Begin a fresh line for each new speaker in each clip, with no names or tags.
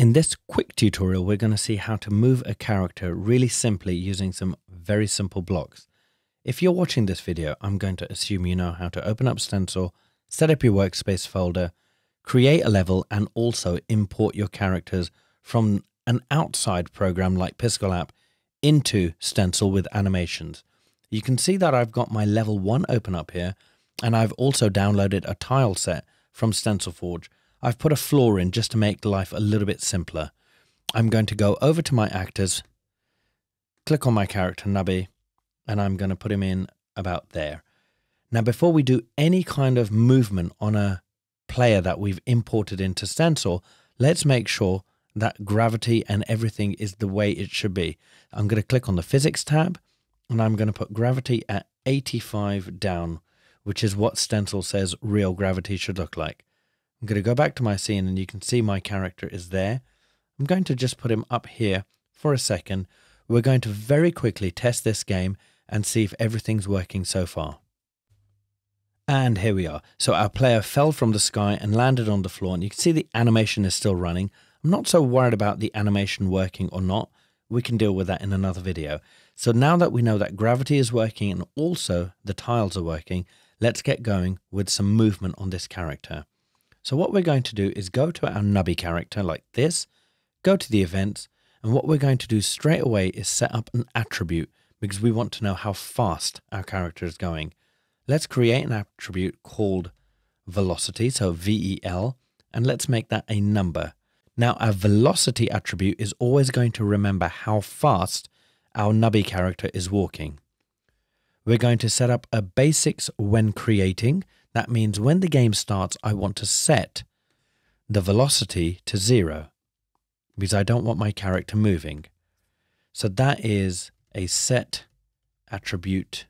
In this quick tutorial, we're going to see how to move a character really simply using some very simple blocks. If you're watching this video, I'm going to assume you know how to open up Stencyl, set up your workspace folder, create a level, and also import your characters from an outside program like Piskel app into Stencyl with animations. You can see that I've got my level 1 open up here, and I've also downloaded a tile set from Stencyl Forge I've put a floor in just to make life a little bit simpler. I'm going to go over to my actors, click on my character Nubby, and I'm going to put him in about there. Now, before we do any kind of movement on a player that we've imported into Stencyl, let's make sure that gravity and everything is the way it should be. I'm going to click on the physics tab and I'm going to put gravity at 85 down, which is what Stencyl says real gravity should look like. I'm going to go back to my scene and you can see my character is there. I'm going to just put him up here for a second. We're going to very quickly test this game and see if everything's working so far. And here we are. So our player fell from the sky and landed on the floor and you can see the animation is still running. I'm not so worried about the animation working or not. We can deal with that in another video. So now that we know that gravity is working and also the tiles are working, let's get going with some movement on this character. So what we're going to do is go to our nubby character like this, go to the events, and what we're going to do straight away is set up an attribute because we want to know how fast our character is going. Let's create an attribute called velocity, so VEL, and let's make that a number. Now our velocity attribute is always going to remember how fast our nubby character is walking. We're going to set up a basics when creating, that means when the game starts, I want to set the velocity to zero because I don't want my character moving. So that is a set attribute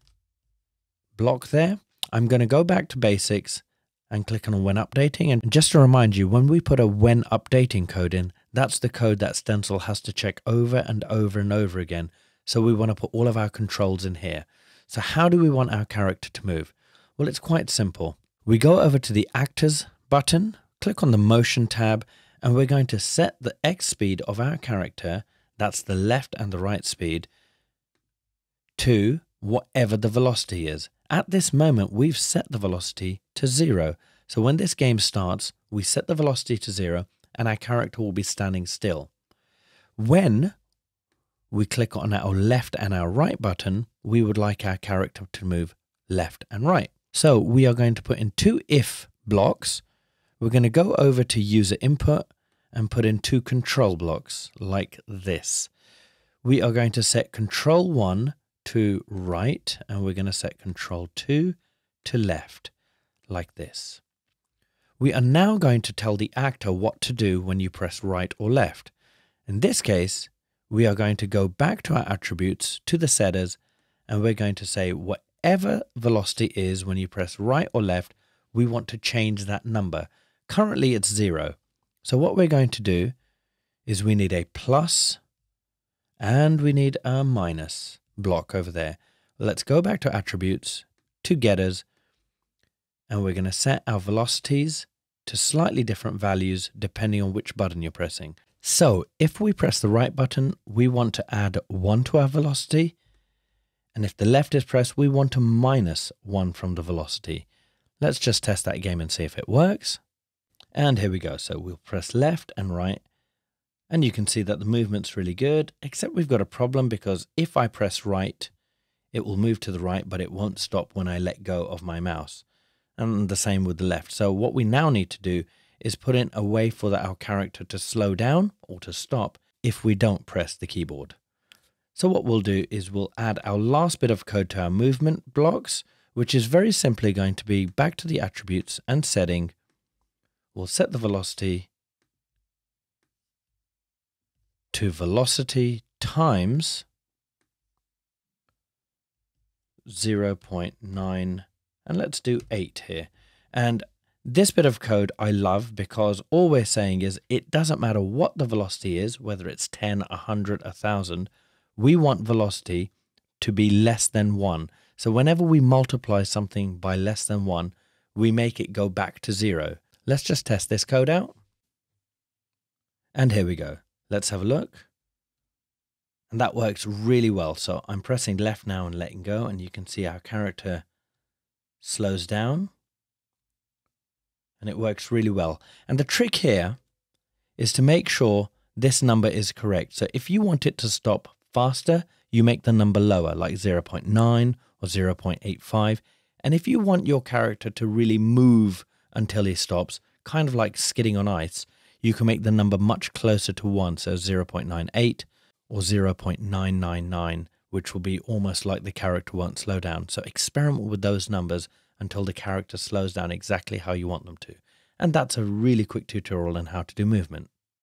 block there. I'm going to go back to basics and click on when updating. And just to remind you, when we put a when updating code in, that's the code that Stencyl has to check over and over and over again. So we want to put all of our controls in here. So how do we want our character to move? Well, it's quite simple. We go over to the Actors button, click on the Motion tab, and we're going to set the X speed of our character, that's the left and the right speed, to whatever the velocity is. At this moment, we've set the velocity to zero. So when this game starts, we set the velocity to zero and our character will be standing still. When we click on our left and our right button, we would like our character to move left and right. So we are going to put in two if blocks. We're going to go over to user input and put in two control blocks like this. We are going to set control one to right and we're going to set control two to left like this. We are now going to tell the actor what to do when you press right or left. In this case, we are going to go back to our attributes to the setters and we're going to say what whatever velocity is when you press right or left, we want to change that number. Currently it's zero. So what we're going to do is we need a plus and we need a minus block over there. Let's go back to attributes, to getters, and we're going to set our velocities to slightly different values depending on which button you're pressing. So if we press the right button, we want to add 1 to our velocity. And if the left is pressed, we want to minus 1 from the velocity. Let's just test that game and see if it works. And here we go. So we'll press left and right. And you can see that the movement's really good, except we've got a problem because if I press right, it will move to the right, but it won't stop when I let go of my mouse. And the same with the left. So what we now need to do is put in a way for our character to slow down or to stop if we don't press the keyboard. So what we'll do is we'll add our last bit of code to our movement blocks, which is very simply going to be back to the attributes and setting. We'll set the velocity to velocity times 0.9 and let's do 8 here. And this bit of code I love because all we're saying is it doesn't matter what the velocity is, whether it's 10, 100, 1000, we want velocity to be less than 1. So whenever we multiply something by less than 1, we make it go back to 0. Let's just test this code out. And here we go. Let's have a look. And that works really well. So I'm pressing left now and letting go, and you can see our character slows down. And it works really well. And the trick here is to make sure this number is correct. So if you want it to stop faster, you make the number lower, like 0.9 or 0.85. And if you want your character to really move until he stops, kind of like skidding on ice, you can make the number much closer to 1, so 0.98 or 0.999, which will be almost like the character won't slow down. So experiment with those numbers until the character slows down exactly how you want them to. And that's a really quick tutorial on how to do movement.